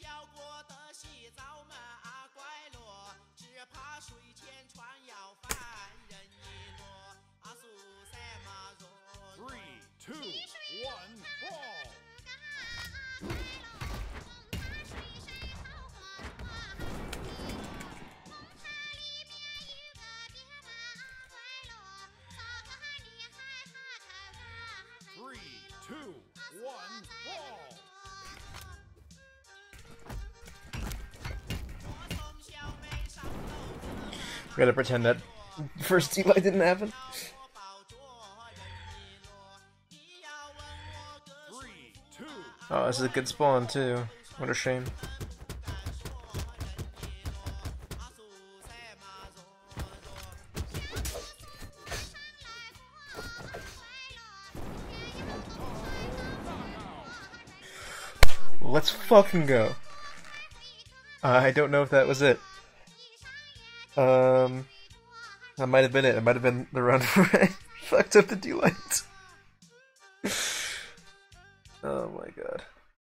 小过的洗澡么阿乖罗，只怕水前船要翻。人一落，阿苏三嘛罗。Three, two, one, roll. Three, 1. Gotta pretend that first team didn't happen. Oh, this is a good spawn too. What a shame. Let's fucking go. I don't know if that was it. Um, that might have been it. It might have been the run where I fucked up the D delight. oh my god.